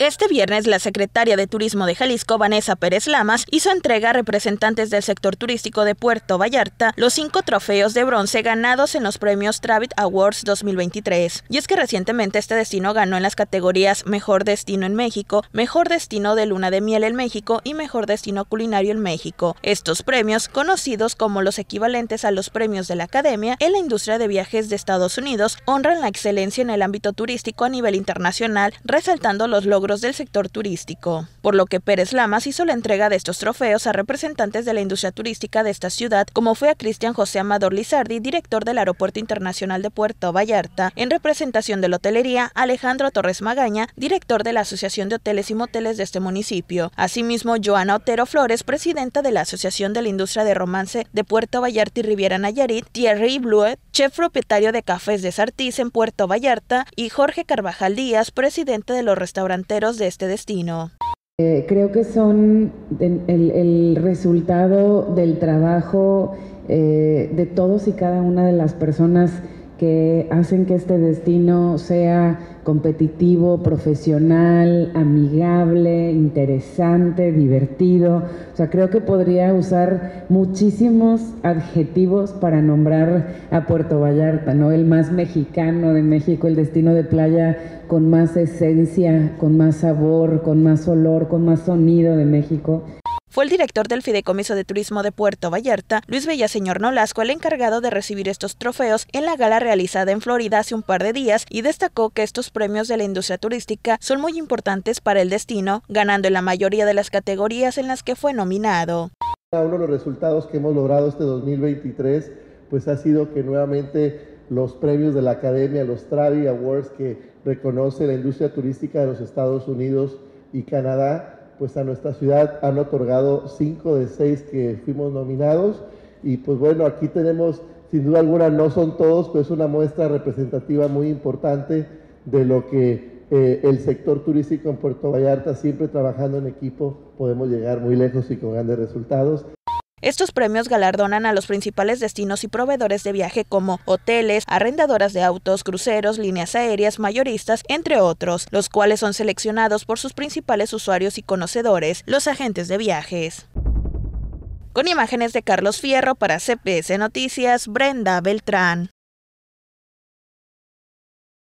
Este viernes, la secretaria de Turismo de Jalisco, Vanessa Pérez Lamas, hizo entrega a representantes del sector turístico de Puerto Vallarta los cinco trofeos de bronce ganados en los premios Travit Awards 2023. Y es que recientemente este destino ganó en las categorías Mejor Destino en México, Mejor Destino de Luna de Miel en México y Mejor Destino Culinario en México. Estos premios, conocidos como los equivalentes a los premios de la Academia en la industria de viajes de Estados Unidos, honran la excelencia en el ámbito turístico a nivel internacional, resaltando los logros del sector turístico, por lo que Pérez Lamas hizo la entrega de estos trofeos a representantes de la industria turística de esta ciudad, como fue a Cristian José Amador Lizardi, director del Aeropuerto Internacional de Puerto Vallarta, en representación de la hotelería, Alejandro Torres Magaña, director de la Asociación de Hoteles y Moteles de este municipio. Asimismo, Joana Otero Flores, presidenta de la Asociación de la Industria de Romance de Puerto Vallarta y Riviera Nayarit, Thierry Bluet, chef propietario de Cafés de Sartís en Puerto Vallarta, y Jorge Carvajal Díaz, presidente de los restaurantes de este destino. Eh, creo que son el, resultado del trabajo eh, de todos y cada una de las personas que hacen que este destino sea competitivo, profesional, amigable, interesante, divertido. O sea, creo que podría usar muchísimos adjetivos para nombrar a Puerto Vallarta, ¿no? El más mexicano de México, el destino de playa con más esencia, con más sabor, con más olor, con más sonido de México. Fue el director del Fideicomiso de Turismo de Puerto Vallarta, Luis Bellaseñor Nolasco, el encargado de recibir estos trofeos en la gala realizada en Florida hace un par de días y destacó que estos premios de la industria turística son muy importantes para el destino, ganando en la mayoría de las categorías en las que fue nominado. Uno de los resultados que hemos logrado este 2023 pues ha sido que nuevamente los premios de la Academia, los Travi Awards que reconoce la industria turística de los Estados Unidos y Canadá, pues a nuestra ciudad han otorgado cinco de seis que fuimos nominados y pues bueno, aquí tenemos, sin duda alguna, no son todos, pero es una muestra representativa muy importante de lo que eh, el sector turístico en Puerto Vallarta, siempre trabajando en equipo, podemos llegar muy lejos y con grandes resultados. Estos premios galardonan a los principales destinos y proveedores de viaje como hoteles, arrendadoras de autos, cruceros, líneas aéreas, mayoristas, entre otros, los cuales son seleccionados por sus principales usuarios y conocedores, los agentes de viajes. Con imágenes de Carlos Fierro para CPS Noticias, Brenda Beltrán.